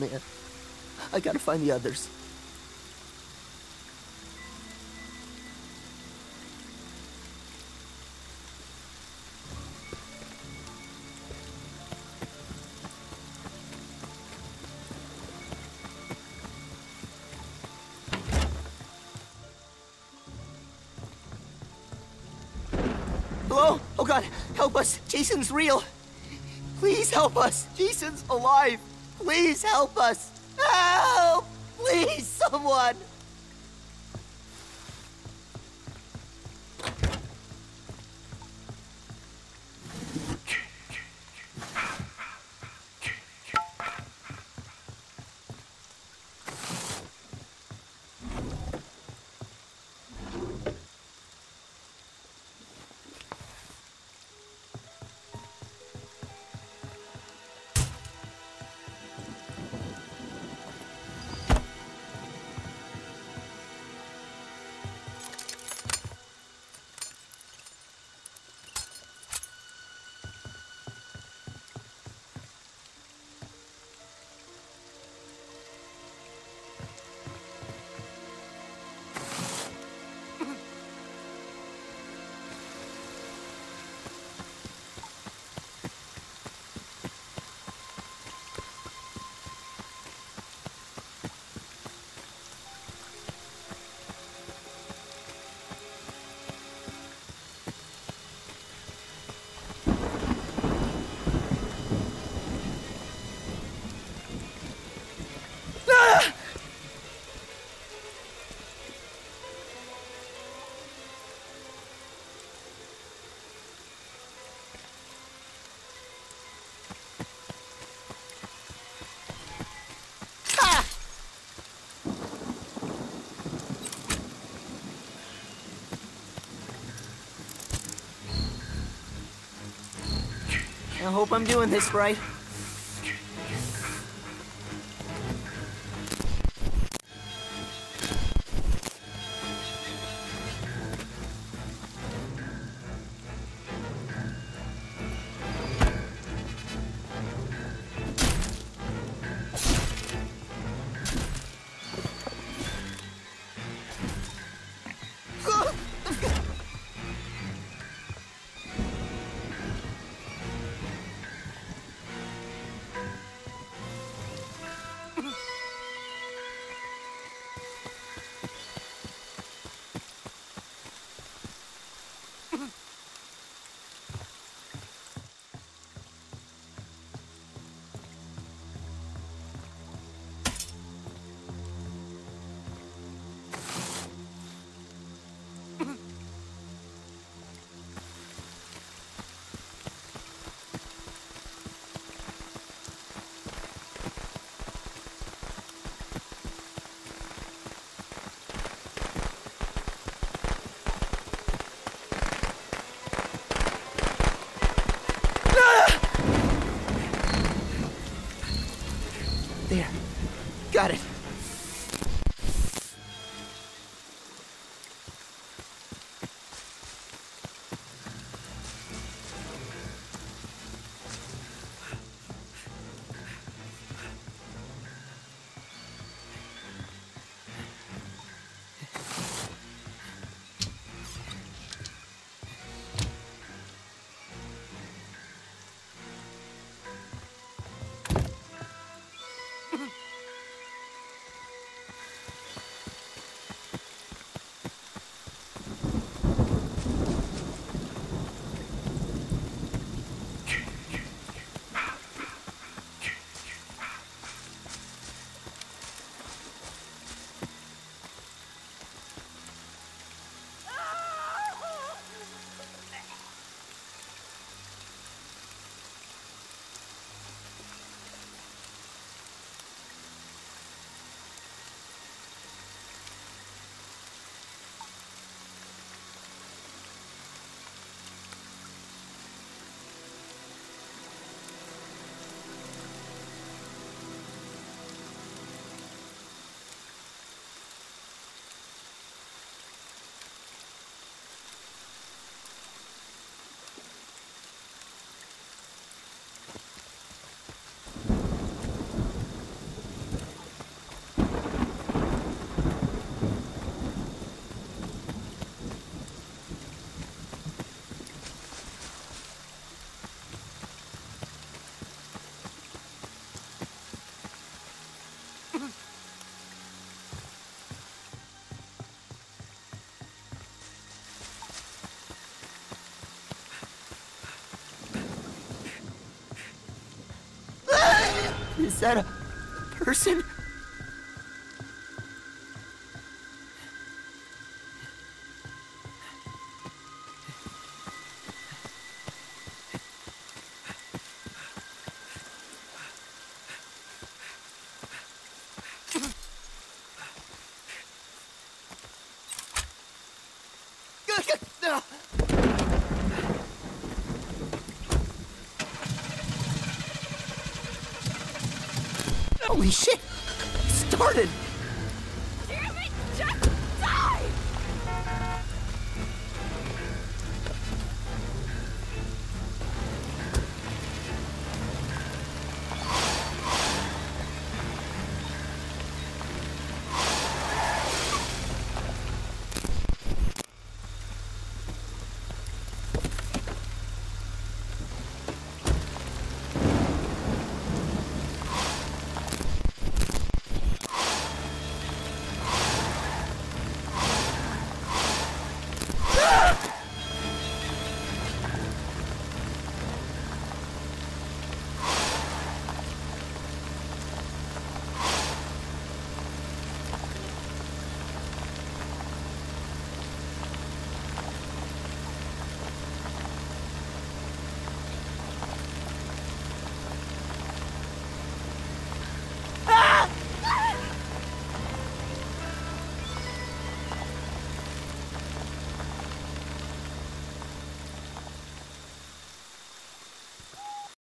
man. I gotta find the others. Hello? Oh god, help us. Jason's real. Please help us. Jason's alive. Please help us. Help! Please, someone. I hope I'm doing this right. Got it. That a person? Holy shit! It started!